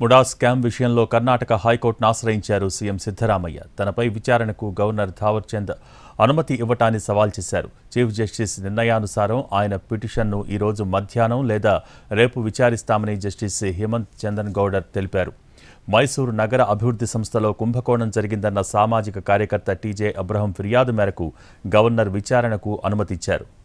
MUDA scam విషయంలో కర్ణాటక హైకోర్టును ఆశ్రయించారు సీఎం సిద్ధరామయ్య. తనపై విచారణకు గవర్నర్ థావర్చంద్ అనుమతి ఇవ్వటాన్ని సవాల్ చేశారు. చీఫ్ జస్టిస్ నిర్ణయానుసారం ఆయన పిటిషన్ను ఈరోజు మధ్యాహ్నం లేదా రేపు విచారిస్తామని జస్టిస్ హేమంత్ చందన్ గౌడర్ తెలిపారు. మైసూరు నగర అభివృద్ధి సంస్థలో కుంభకోణం జరిగిందన్న సామాజిక కార్యకర్త టీజే అబ్రహం ఫిర్యాదు మేరకు గవర్నర్ విచారణకు అనుమతిచ్చారు.